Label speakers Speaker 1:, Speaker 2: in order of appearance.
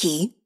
Speaker 1: Likey.